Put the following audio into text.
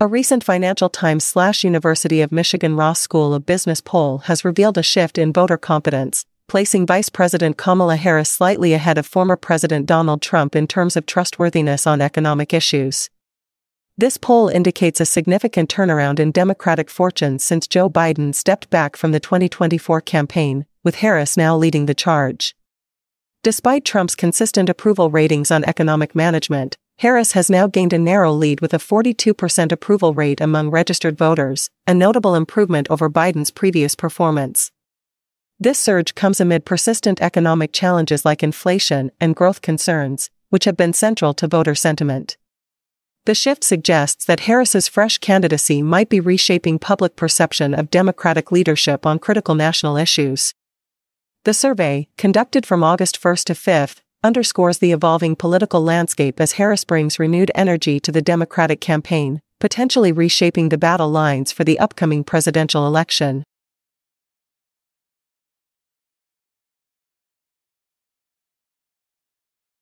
A recent Financial Times slash University of Michigan Ross School of Business poll has revealed a shift in voter confidence, placing Vice President Kamala Harris slightly ahead of former President Donald Trump in terms of trustworthiness on economic issues. This poll indicates a significant turnaround in Democratic fortunes since Joe Biden stepped back from the 2024 campaign, with Harris now leading the charge. Despite Trump's consistent approval ratings on economic management, Harris has now gained a narrow lead with a 42% approval rate among registered voters, a notable improvement over Biden's previous performance. This surge comes amid persistent economic challenges like inflation and growth concerns, which have been central to voter sentiment. The shift suggests that Harris's fresh candidacy might be reshaping public perception of Democratic leadership on critical national issues. The survey, conducted from August 1 to 5, underscores the evolving political landscape as Harris brings renewed energy to the Democratic campaign, potentially reshaping the battle lines for the upcoming presidential election.